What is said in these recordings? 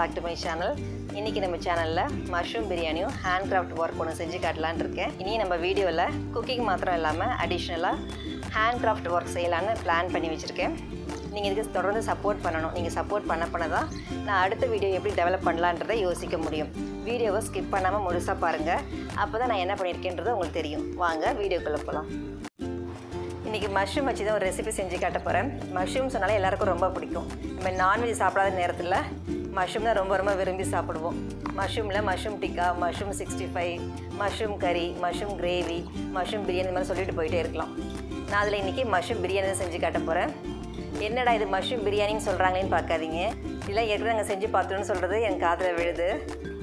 Back to my channel இன்றைக்கி நம்ம சேனலில் மஷ்ரூம் பிரியாணியும் ஹேண்ட் கிராஃப்ட் ஒர்க் ஒன்று செஞ்சு காட்டலான் இருக்கேன். இனி நம்ம வீடியோவில் குக்கிங் மாத்திரம் இல்லாமல் அடிஷ்னலாக ஹேண்ட் கிராஃப்ட் ஒர்க் செய்யலான்னு பிளான் பண்ணி வச்சுருக்கேன். நீங்கள் இதுக்கு தொடர்ந்து சப்போர்ட் பண்ணணும். நீங்கள் சப்போர்ட் பண்ண பண்ண தான் நான் அடுத்த வீடியோ எப்படி டெவலப் பண்ணலான்றதை யோசிக்க முடியும். வீடியோவை ஸ்கிப் பண்ணாமல் முழுசாக பாருங்கள் அப்போ தான் நான் என்ன பண்ணியிருக்கேன்றது உங்களுக்கு தெரியும். வாங்க வீடியோக்குள்ளே போகலாம் இன்றைக்கி மஷ்ரூம் வச்சு தான் ஒரு ரெசிபி செஞ்சு காட்ட போகிறேன் மஷ்ரூம் சொன்னாலே எல்லாருக்கும் ரொம்ப பிடிக்கும். நம்ம நான்வெஜ் சாப்பிடாத நேரத்தில் மஷ்ரூம் தான் ரொம்ப ரொம்ப விரும்பி சாப்பிடுவோம். மஷ்ரூமில் mushroom tikka mushroom sixty five mushroom கறி மஷ்ரூம் கிரேவி மஷ்ரூம் பிரியாணி இந்த மாதிரி சொல்லிட்டு போயிட்டே இருக்கலாம். நான் அதில் இன்றைக்கி மஷ்ரூம் பிரியாணி தான் செஞ்சு காட்ட போகிறேன் என்னடா இது மஷ்ரூம் பிரியாணின்னு சொல்கிறாங்களேன்னு பார்க்காதீங்க. இல்லை ஏற்கனவே நாங்கள் செஞ்சு பார்த்துருன்னு சொல்கிறது என் காதில் விழுது.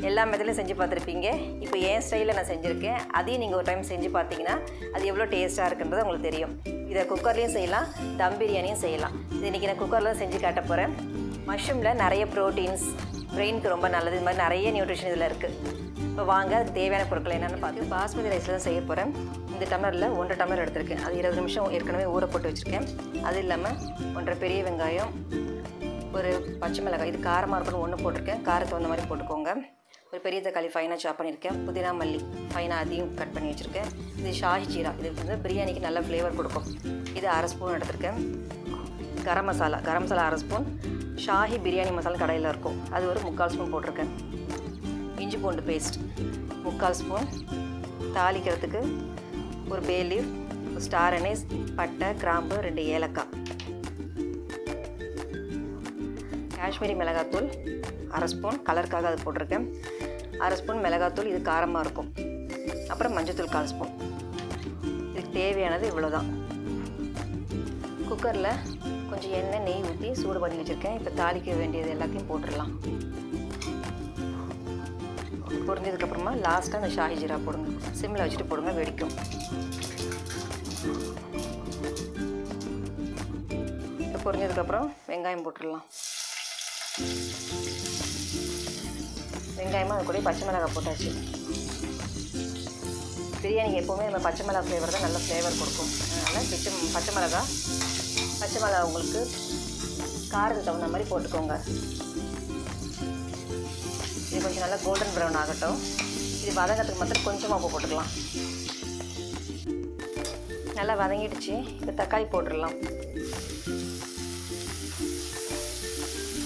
எல்லா மெத்தட்லையும் செஞ்சு பார்த்துருப்பீங்க. இப்போ என் ஸ்டைலில் நான் செஞ்சுருக்கேன். அதையும் நீங்கள் ஒரு டைம் செஞ்சு பார்த்தீங்கன்னா அது எவ்வளோ டேஸ்ட்டாக இருக்குன்றது உங்களுக்கு தெரியும். இதை குக்கர்லேயும் செய்யலாம் தம் பிரியாணியும் செய்யலாம். இது இன்றைக்கி நான் குக்கரில் செஞ்சு காட்ட போகிறேன் மஷ்ரூமில் நிறைய ப்ரோட்டீன்ஸ் பிரெயினுக்கு ரொம்ப நல்லது. இது மாதிரி நிறைய நியூட்ரிஷன் இதில் இருக்குது இப்போ வாங்க அதுக்கு தேவையான பொருட்கள் என்னென்னு பார்த்து பாஸ்மதி ரைஸில் தான் செய்ய போகிறேன் இந்த டம்ளரில் ஒன்றரை டம்ளர் எடுத்திருக்கேன். அது இருபது நிமிஷம் ஏற்கனவே ஊற போட்டு வச்சுருக்கேன். அது இல்லாமல் ஒன்றரை பெரிய வெங்காயம் ஒரு பச்சை மிளகாய் இது காரமாக இருக்கணும் ஒன்று போட்டிருக்கேன். காரத்தை வந்த மாதிரி போட்டுக்கோங்க. ஒரு பெரிய தக்காளி ஃபைனாக சாப் பண்ணியிருக்கேன். புதினா மல்லி ஃபைனாக அதையும் கட் பண்ணி வச்சுருக்கேன். இது ஷாஹி ஜீரா இது வந்து பிரியாணிக்கு நல்ல ஃப்ளேவர் கொடுக்கும். இது அரை ஸ்பூன் எடுத்திருக்கேன். கரம் மசாலா கரம் மசாலா அரை ஸ்பூன் ஷாஹி பிரியாணி மசாலா கடையில் இருக்கும். அது ஒரு முக்கால் ஸ்பூன் போட்டிருக்கேன். இஞ்சி பூண்டு பேஸ்ட் முக்கால் ஸ்பூன் தாளிக்கிறதுக்கு ஒரு பே லீஃப் ஸ்டார் அனேஸ் பட்டை கிராம்பு ரெண்டு ஏலக்காய். காஷ்மீரி மிளகாத்தூள் அரை ஸ்பூன். கலருக்காக அது போட்டிருக்கேன். அரை ஸ்பூன் மிளகாத்தூள் இது காரமாக இருக்கும். அப்புறம் மஞ்சத்தூள் கால் ஸ்பூன். இதுக்கு தேவையானது இவ்வளோ தான் குக்கரில் கொஞ்சம் எண்ணெய் நெய் ஊற்றி சூடு பண்ணி வச்சுருக்கேன். இப்போ தாளிக்க வேண்டியது எல்லாத்தையும் போட்டுடலாம். பொரிஞ்சதுக்கப்புறமா லாஸ்ட்டாக அந்த ஷாஹி ஜீரா போடுங்க. சிம்மில் வச்சுட்டு போடுங்க வெடிக்கும். இப்போ பொரிஞ்சதுக்கப்புறம் வெங்காயம் போட்டுடலாம். வெங்காயமாக அது கூட பச்சை மிளகாய் போட்டாச்சு. பிரியாணிக்கு எப்போவுமே நம்ம பச்சை மிளகா ஃப்ளேவர் தான் நல்ல ஃப்ளேவர் கொடுக்கும். அதனால் பிச்சை பச்சை மிளகா பச்சை மிளகா உங்களுக்கு காரத்துக்கு தகுந்த மாதிரி போட்டுக்கோங்க. இது கொஞ்சம் நல்லா கோல்டன் ப்ரௌன் ஆகட்டும். இது வதங்கிறதுக்கு மாத்திரம் கொஞ்சமாக உப்பு போட்டுக்கலாம். நல்லா வதங்கிடுச்சு. இப்போ தக்காளி போட்டுடலாம்.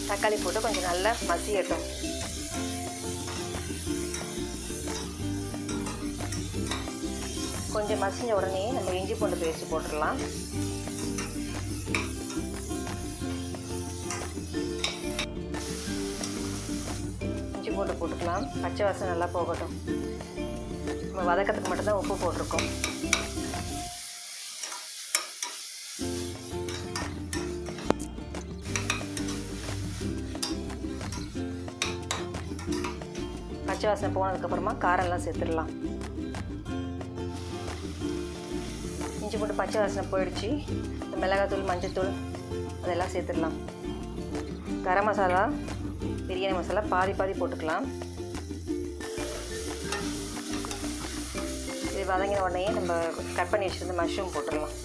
தக்காளி போட்டு கொஞ்சம் நல்லா மசியட்டும். கொஞ்சம் மசிஞ்ச உடனே நம்ம இஞ்சி பூண்டு பேஸ்ட் போட்டுடலாம். பூண்டு போட்டுக்கலாம். பச்சை வாசனை நல்லா போகட்டும். நம்ம வதக்கத்துக்கு மட்டும்தான் உப்பு போட்டிருக்கோம். பச்சை வாசனை போனதுக்கப்புறமா காரெல்லாம் சேர்த்துடலாம். இஞ்சி போட்டு பச்சை வாசனை போயிடுச்சு. மிளகாத்தூள் மஞ்சத்தூள் அதெல்லாம் சேர்த்துடலாம். கரம் மசாலா பிரியாணி மசாலா பாதி பாதி போட்டுக்கலாம். இது வதங்கின உடனே நம்ம கட் பண்ணி வச்சுருந்து மஷ்ரூம் போட்டுடலாம்.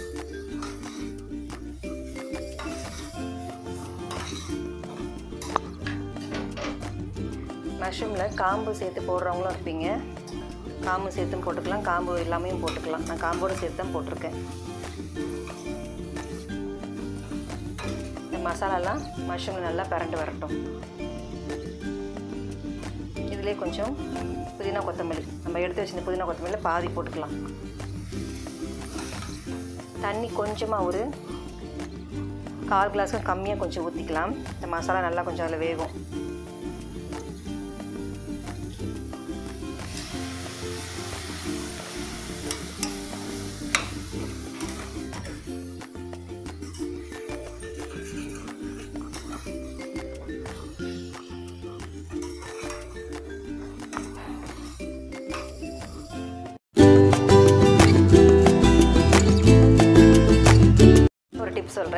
மஷ்ரூமில் காம்பு சேர்த்து போடுறவங்களும் இருப்பீங்க. காம்பு சேர்த்தும் போட்டுக்கலாம் காம்பு எல்லாமே போட்டுக்கலாம். நான் காம்போடு சேர்த்து தான் போட்டிருக்கேன். இந்த மசாலாலாம் மஷ்ரூமில் நல்லா பரண்டு வரட்டும். இதிலே கொஞ்சம் புதினா கொத்தமல்லி. நம்ம எடுத்து வச்சிருந்த புதினா கொத்தமல்லி பாதி போட்டுக்கலாம். தண்ணி கொஞ்சமாக ஒரு கால் கிளாஸுக்கு கம்மியாக கொஞ்சம் ஊற்றிக்கலாம் இந்த மசாலா நல்லா கொஞ்சம் அதில் வேகும்.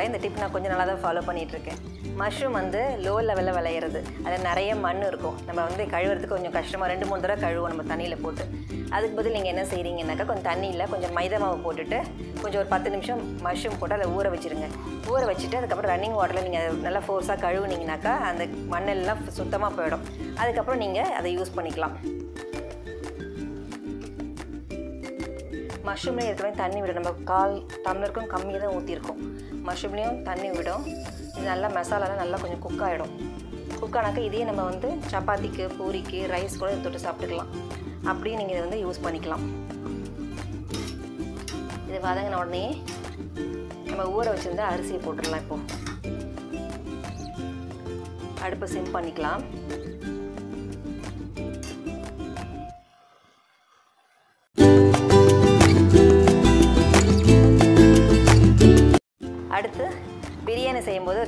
இந்த டிப் நான் கொஞ்சம் நல்லா தான் ஃபாலோ பண்ணிகிட்ருக்கேன் மஷ்ரூம் வந்து லோ லெவலில் விளையிறது. அதில் நிறைய மண் இருக்கும். நம்ம வந்து கழுவுறதுக்கு கொஞ்சம் கஷ்டமாக ரெண்டு மூணு தடவை கழுவோம் நம்ம தண்ணியில் போட்டு. அதுக்கு பதில் நீங்கள் என்ன செய்கிறீங்கன்னாக்கா கொஞ்சம் தண்ணியில் கொஞ்சம் மைதா மாவு போட்டுட்டு கொஞ்சம் ஒரு பத்து நிமிஷம் மஷ்ரூம் போட்டு அதை ஊற வச்சுருங்க. ஊற வச்சுட்டு அதுக்கப்புறம் ரன்னிங் வாட்டரில் நீங்கள் அதை நல்லா ஃபோர்ஸாக கழுவுனீங்கனாக்கா அந்த மண்ணெல்லாம் சுத்தமாக போயிடும். அதுக்கப்புறம் நீங்கள் அதை யூஸ் பண்ணிக்கலாம். மஷ்ரூமில் ஏற்கனவே தண்ணி விடும் நம்ம கால் டம்ளருக்கும் கம்மியாக தான் ஊற்றிருக்கோம் மஷ்ரூம்லேயும் தண்ணி விடும். இது நல்லா மசாலாலாம் நல்லா கொஞ்சம் குக் ஆகிடும் குக் ஆனாக்கா இதையே நம்ம வந்து சப்பாத்திக்கு பூரிக்கு ரைஸ் கூட இதை தொட்டு சாப்பிட்டுக்கலாம். அப்படியே நீங்கள் இதை வந்து யூஸ் பண்ணிக்கலாம். இது வதங்கின உடனே நம்ம ஊற வச்சுருந்தா அரிசியை போட்டுடலாம் இப்போது அடுப்பை சிம் பண்ணிக்கலாம்.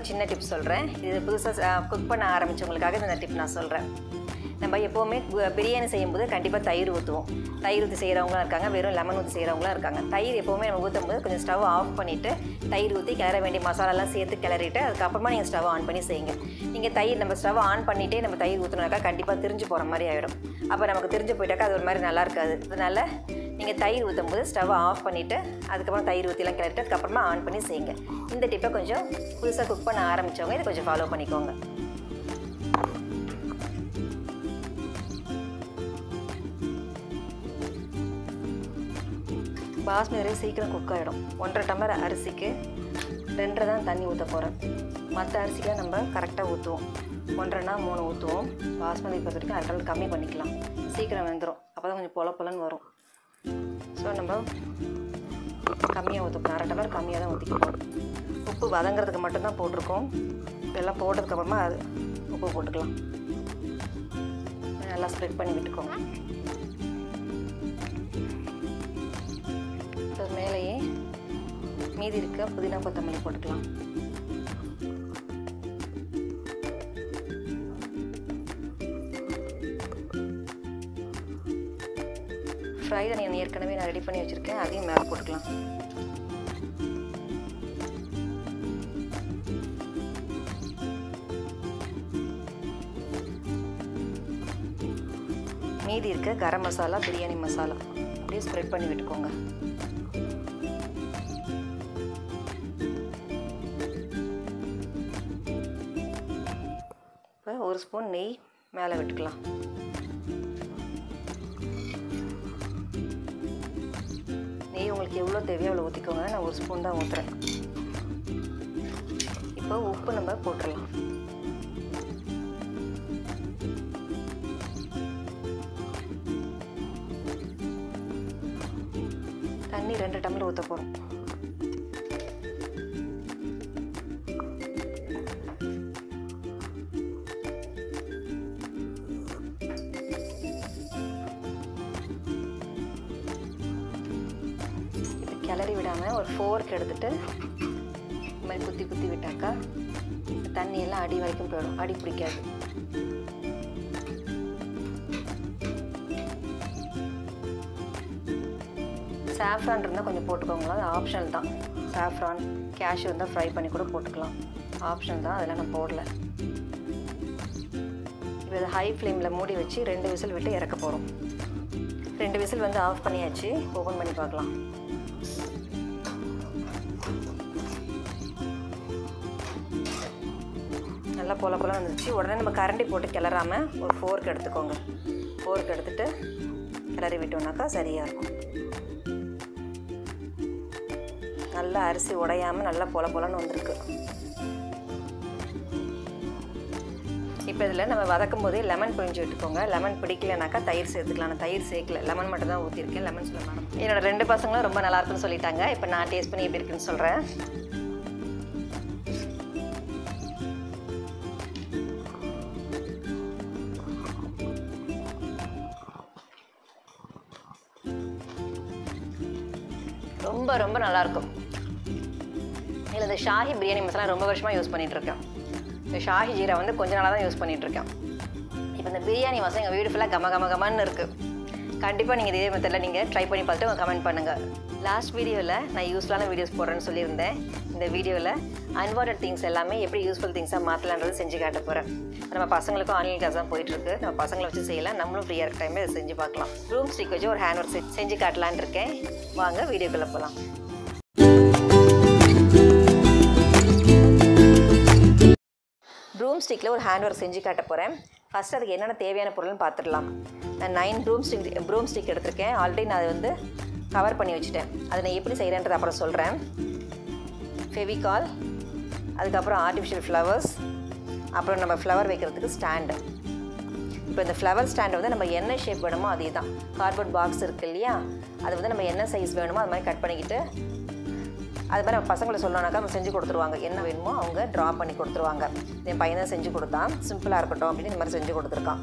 ஒரு சின்ன டிப் சொல்கிறேன் இது புதுசாக குக் பண்ண ஆரம்பித்தவங்களுக்காக இந்த டிப் நான் சொல்கிறேன் நம்ம எப்போவுமே பிரியாணி செய்யும்போது கண்டிப்பாக தயிர் ஊற்றுவோம் தயிர் ஊற்றி செய்கிறவங்களாம் இருக்காங்க வெறும் லெமன் ஊற்றி செய்கிறவங்களாம் இருக்காங்க. தயிர் எப்போவுமே நம்ம ஊற்றும் போது கொஞ்சம் ஸ்டவ் ஆஃப் பண்ணிவிட்டு தயிர் ஊற்றி கிளற வேண்டிய மசாலாலாம் சேர்த்து கிளறிட்டு அதுக்கப்புறமா நீங்கள் ஸ்டவ் ஆன் பண்ணி செய்யுங்க. நீங்கள் தயிர் நம்ம ஸ்டவ் ஆன் பண்ணிகிட்டே நம்ம தயிர் ஊற்றினாக்கா கண்டிப்பாக திரிஞ்சு போகிற மாதிரி ஆகிடும் அப்போ நமக்கு திரிஞ்சு போயிட்டாக்கா அது ஒரு மாதிரி நல்லா இருக்காது. அதனால் நீங்கள் தயிர் ஊற்றும் போது ஸ்டவ் ஆஃப் பண்ணிவிட்டு அதுக்கப்புறம் தயிர் ஊற்றிலாம் கிளறிட்டு அதுக்கப்புறமா ஆன் பண்ணி செய்யுங்க. இந்த டிப்பை கொஞ்சம் புதுசாக குக் பண்ண ஆரம்பித்தவங்க இதை கொஞ்சம் ஃபாலோ பண்ணிக்கோங்க. பாஸ்மதி ரைஸ் சீக்கிரம் குக் ஆகிடும் ஒன்றரை டம்ளர் அரிசிக்கு ரெண்டரை தான் தண்ணி ஊற்ற போகிறேன் மற்ற அரிசிக்கெலாம் நம்ம கரெக்டாக ஊற்றுவோம் ஒன்றரைனா மூணு ஊற்றுவோம் பாஸ்மதி பொறுத்த வரைக்கும் அரை கம்மி பண்ணிக்கலாம். சீக்கிரம் வெந்துடும் அப்போ தான் கொஞ்சம் பொல பொலன்னு வரும். ஸோ நம்ம கம்மியாக ஊற்றணும் அரை டம்ளர் கம்மியாக தான் ஊற்றிக்கணும் உப்பு வதங்கிறதுக்கு மட்டும்தான் போட்டிருக்கோம். இதெல்லாம் போட்டதுக்கப்புறமா அது உப்பு போட்டுக்கலாம். நல்லா ஸ்ப்ரெட் பண்ணி விட்டுக்கோங்க. மேலேயே மீதி இருக்க புதினா கொத்தமல்லி போட்டுக்கலாம். ஃப்ரைட் ஆனியன் ஏற்கனவே நான் ரெடி பண்ணி வச்சுருக்கேன். அதையும் மேலே போட்டுக்கலாம். மீதி இருக்க கரம் மசாலா பிரியாணி மசாலா. அப்படியே ஸ்ப்ரெட் பண்ணி விட்டுக்கோங்க. இப்போ ஒரு ஸ்பூன் நெய் மேலே விட்டுக்கலாம். எவ்வளோ தேவையோ அவ்வளோ ஊற்றிக்கோங்க. நான் ஒரு ஸ்பூன் தான் ஊற்றுறேன் இப்போ உப்பு நம்ம போட்டுடலாம். தண்ணி ரெண்டு டம்ளர் ஊற்ற போகிறோம் கிளறி விடாமல் ஒரு ஃபோர்க் எடுத்துகிட்டு இந்த மாதிரி குத்தி குத்தி விட்டாக்கா தண்ணியெல்லாம் அடி வரைக்கும் போயிடும். அடி பிடிக்காது. சாஃப்ரான் இருந்தால் கொஞ்சம் போட்டுக்கோங்களா அது ஆப்ஷனல் தான். சாஃப்ரான் கேஷ் இருந்தால் ஃப்ரை பண்ணி கூட போட்டுக்கலாம். ஆப்ஷன் தான். அதெல்லாம் நான் போடல. இப்போ இதை ஹை ஃப்ளேமில் மூடி வச்சு ரெண்டு விசில் விட்டு இறக்க போகிறோம் ரெண்டு விசில் வந்து ஆஃப் பண்ணியாச்சு. ஓப்பன் பண்ணி பார்க்கலாம். நல்லா போல போல வந்துச்சு உடனே நம்ம கரண்டி போட்டு கிளறாமல் ஒரு ஃபோர்க் எடுத்துக்கோங்க. ஃபோர்க் எடுத்துகிட்டு கிளறி விட்டோம்னாக்கா சரியாக இருக்கும். நல்லா அரிசி உடையாமல் நல்லா பொல பொலன்னு வந்திருக்கு. இப்போ இதில் நம்ம வதக்கும் போதே லெமன் பிழிஞ்சு விட்டுக்கோங்க. லெமன் பிடிக்கலனாக்கா தயிர் சேர்த்துக்கலாம். நான் தயிர் சேர்க்கல. லெமன் மட்டும் தான் ஊற்றிருக்கேன் லெமன் சொல்ல மேடம் என்னோட ரெண்டு பசங்களும் ரொம்ப நல்லா இருக்குன்னு சொல்லிட்டாங்க. இப்போ நான் டேஸ்ட் பண்ணி எப்படி இருக்குன்னு சொல்கிறேன் நல்லாயிருக்கும். இதில் இந்த ஷாஹி பிரியாணி மசாலா ரொம்ப வருஷமாக யூஸ் பண்ணிகிட்ருக்கேன் இந்த ஷாஹி ஜீரா வந்து கொஞ்ச நாளாக தான் யூஸ் பண்ணிகிட்ருக்கேன் இப்போ இந்த பிரியாணி மசாலா எங்கள் வீடு ஃபுல்லாக கம கம கமன்னு இருக்குது கண்டிப்பாக நீங்கள் இதே மெத்தடில் நீங்கள் ட்ரை பண்ணி பார்த்துட்டு கமெண்ட் பண்ணுங்கள் லாஸ்ட் வீடியோவில் நான் யூஸ்ஃபுல்லான வீடியோஸ் போடுறேன்னு சொல்லியிருந்தேன். இந்த வீடியோவில் அன்வான்ட் திங்ஸ் எல்லாமே எப்படி யூஸ்ஃபுல் திங்ஸாக மாற்றலான்றது செஞ்சு காட்ட போகிறேன் நம்ம பசங்களுக்கும் ஆன்லைன் கிளாஸ் தான் போயிட்டுருக்கு. நம்ம பசங்களை வச்சு செய்யலாம். நம்மளும் ஃப்ரீயாக இருக்க டைமில் இதை செஞ்சு பார்க்கலாம். ரூம் ஸ்டிக் வச்சு ஒரு ஹேண்ட் ஒர்க் செஞ்சு காட்டலான் இருக்கேன். வாங்க வீடியோக்குள்ளே போகலாம் ப்ரூம் ஸ்டிக்கில் ஒரு ஹேண்ட் ஒர்க் செஞ்சு காட்ட போகிறேன் ஃபஸ்ட் அதுக்கு என்னென்ன தேவையான பொருள்னு பார்த்துடலாம். நான் nine broom stick broom stick எடுத்திருக்கேன். ஆல்ரெடி நான் அதை வந்து கவர் பண்ணி வச்சுட்டேன். அதை நான் எப்படி செய்கிறேன்றது அப்புறம் சொல்கிறேன் ஃபெவிகால் அதுக்கப்புறம் ஆர்டிஃபிஷியல் ஃப்ளவர்ஸ் அப்புறம் நம்ம ஃப்ளவர் வைக்கிறதுக்கு ஸ்டாண்டு இப்போ இந்த ஃப்ளவர் ஸ்டாண்டை வந்து நம்ம என்ன ஷேப் வேணுமோ அதே தான் கார்ட்போர்ட் பாக்ஸ் இருக்குது இல்லையா? அது வந்து நம்ம என்ன சைஸ் வேணுமோ அது மாதிரி கட் பண்ணிக்கிட்டு அது மாதிரி நம்ம பசங்களை சொல்லணுனாக்கா நம்ம செஞ்சு கொடுத்துருவாங்க. என்ன வேணுமோ அவங்க ட்ரா பண்ணி கொடுத்துருவாங்க. என் பையனை செஞ்சு கொடுத்தான். சிம்பிளாக இருக்கட்டும் அப்படின்னு இந்த மாதிரி செஞ்சு கொடுத்துருக்கான்.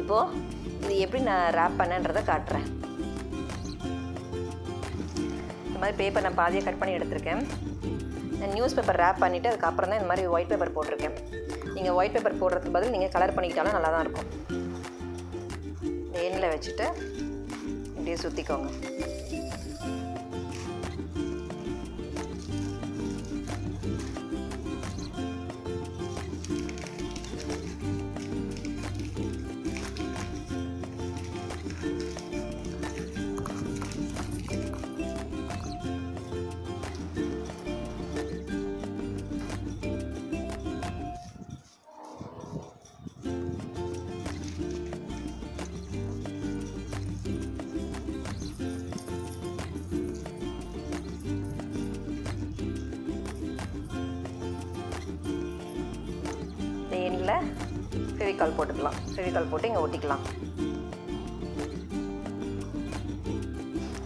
இப்போது இது எப்படி நான் ரேப் பண்ணேன்றதை காட்டுறேன். இந்த மாதிரி பேப்பர் நான் பாதியாக கட் பண்ணி எடுத்திருக்கேன். நான் நியூஸ் பேப்பர் ரேப் பண்ணிவிட்டு அதுக்கப்புறம் தான் இந்த மாதிரி ஒயிட் பேப்பர் போட்டிருக்கேன். நீங்கள் ஒயிட் பேப்பர் போடுறதுக்கு பதில் நீங்கள் கலர் பண்ணிக்கிட்டாலும் நல்லா தான் இருக்கும் எண்ணில் வச்சுட்டு இப்படியே சுற்றிக்கோங்க ஃபெவிகால் போட்டுக்கலாம். ஃபெவிகால் போட்டு இங்கே ஒட்டிக்கலாம்.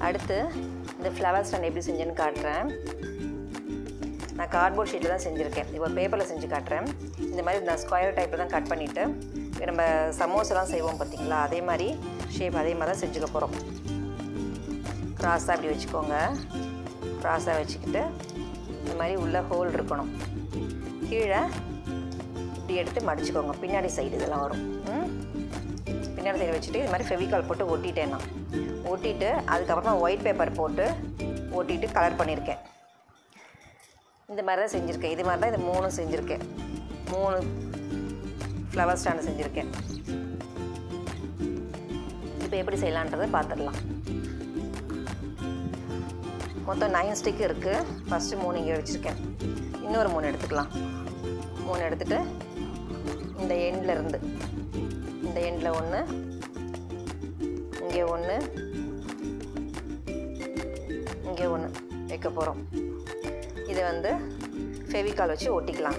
அடுத்து இந்த ஃப்ளவர் ஸ்டாண்ட் எப்படி செஞ்சேன்னு காட்டுறேன். நான் கார்ட்போர்ட் ஷீட்டில் தான் செஞ்சுருக்கேன். இப்போ பேப்பரில் செஞ்சு காட்டுறேன். இந்த மாதிரி நான் ஸ்கொயர் டைப்பில் தான் கட் பண்ணிவிட்டு நம்ம சமோசாலாம் செய்வோம் பார்த்திங்களா அதே மாதிரி ஷேப் அதே மாதிரி தான் செஞ்சுக்க போகிறோம் க்ராஸாக இப்படி வச்சுக்கோங்க. க்ராஸாக வச்சுக்கிட்டு இந்த மாதிரி உள்ள ஹோல் இருக்கணும். கீழே எடுத்து மடிச்சுக்கோங்க. பின்னாடி சைடு இதெல்லாம் வரும். ம்? பின்னாடி சைடு வச்சுட்டு இது மாதிரி ஃபெவிகால் போட்டு ஒட்டிட்டேன் நான். ஒட்டிட்டு அதுக்கப்புறமா ஒயிட் பேப்பர் போட்டு ஒட்டிட்டு கலர் பண்ணியிருக்கேன். இந்த மாதிரி தான் செஞ்சுருக்கேன். இது மாதிரி தான் இது மூணும் செஞ்சுருக்கேன். மூணு ஃப்ளவர் ஸ்டாண்டு செஞ்சுருக்கேன். இப்போ எப்படி செய்யலான்றதை பார்த்துடலாம். மொத்தம் நைன் ஸ்டிக் இருக்குது ஃபஸ்ட்டு மூணு இங்கே வச்சுருக்கேன். இன்னொரு மூணு எடுத்துக்கலாம். மூணு எடுத்துகிட்டு இந்த எண்டில் இருந்து. இந்த எண்டில் ஒன்று இங்கே ஒன்று இங்கே ஒன்று வைக்க போகிறோம் இதை வந்து ஃபெவிகால் வச்சு ஒட்டிக்கலாம்.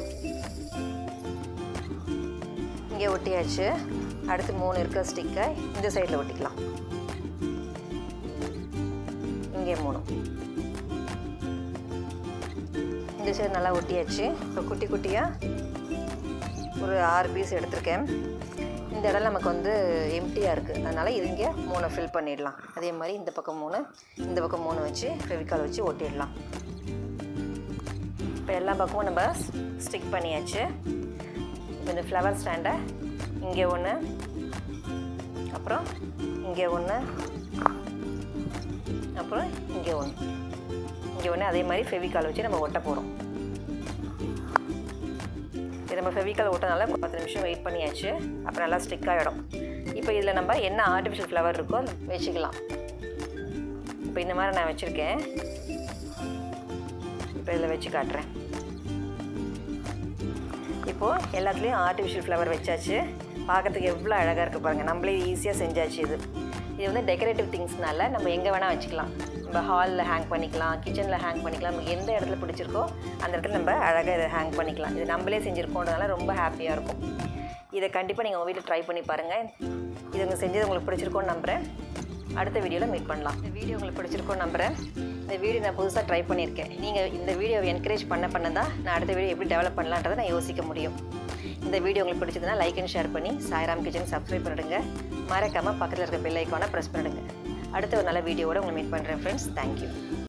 இங்கே ஒட்டியாச்சு. அடுத்து மூணு இருக்க ஸ்டிக்கை இந்த சைடில் ஒட்டிக்கலாம். இங்கே மூணு. இந்த சைடு நல்லா ஒட்டியாச்சு. இப்போ குட்டி குட்டியாக ஒரு ஆறு பீஸ் எடுத்திருக்கேன். இந்த இடம் நமக்கு வந்து எம்டியாக இருக்குது அதனால் இது இங்கே மூணை ஃபில் பண்ணிடலாம். அதே மாதிரி இந்த பக்கம் மூணு இந்த பக்கம் மூணு வச்சு ஃபெவிக்கால் வச்சு ஒட்டிடலாம். இப்போ எல்லா பக்கமும் நம்ம ஸ்டிக் பண்ணியாச்சு. இப்போ இந்த ஃப்ளவர் ஸ்டாண்டை இங்கே ஒன்று அப்புறம் இங்கே ஒன்று அப்புறம் இங்கே ஒன்று இங்கே ஒன்று அதே மாதிரி ஃபெவிக்கால் வச்சு நம்ம ஒட்ட போகிறோம் இது நம்ம ஃபெவிக்கல் ஓட்டனால பத்து நிமிஷம் வெயிட் பண்ணியாச்சு. அப்புறம் நல்லா ஸ்டிக் ஆகிடும் இப்போ இதில் நம்ம என்ன ஆர்டிஃபிஷியல் ஃப்ளவர் இருக்கோ வச்சுக்கலாம். இப்போ இந்த மாதிரி நான் வச்சுருக்கேன். இப்போ இதில் வச்சு காட்டுறேன். இப்போது எல்லாத்துலேயும் ஆர்டிஃபிஷியல் ஃப்ளவர் வச்சாச்சு. பார்க்கறதுக்கு எவ்வளோ அழகாக இருக்குது பாருங்கள் நம்மளே ஈஸியாக செஞ்சாச்சு இது. இது வந்து டெக்கரேட்டிவ் திங்ஸ்னால நம்ம எங்கே வேணால் வச்சுக்கலாம். நம்ம ஹாலில் ஹேங் பண்ணிக்கலாம் கிச்சனில் ஹேங் பண்ணிக்கலாம் நமக்கு எந்த இடத்துல பிடிச்சிருக்கோ அந்த இடத்துல நம்ம அழகாக இதை ஹேங் பண்ணிக்கலாம். இது நம்மளே செஞ்சுருக்கோன்றதுனால ரொம்ப ஹாப்பியாக இருக்கும். இதை கண்டிப்பாக நீங்கள் உங்கள் வீட்டில் ட்ரை பண்ணி பாருங்கள் இது உங்கள் செஞ்சது உங்களுக்கு பிடிச்சிருக்கோன்னு நம்புகிறேன் அடுத்த வீடியோவில் மீட் பண்ணலாம். இந்த வீடியோ உங்களுக்கு பிடிச்சிருக்கோன்னு நம்புகிறேன் இந்த வீடியோ நான் புதுசாக ட்ரை பண்ணியிருக்கேன். நீங்கள் இந்த வீடியோவை என்கரேஜ் பண்ண பண்ண தான் நான் அடுத்த வீடியோ எப்படி டெவலப் பண்ணலான்றதை நான் யோசிக்க முடியும். இந்த வீடியோ உங்களுக்கு பிடிச்சதுன்னா லைக் அண்ட் ஷேர் பண்ணி சாய்ராம் கிச்சன் சப்ஸ்கிரைப் பண்ணிடுங்க. மறக்காமல் பக்கத்தில் இருக்க பெல் ஐக்கானை ப்ரெஸ் பண்ணிடுங்க. அடுத்த ஒரு நல்ல வீடியோவோட உங்களை மீட் பண்ணுறேன் ஃப்ரெண்ட்ஸ் தேங்க்யூ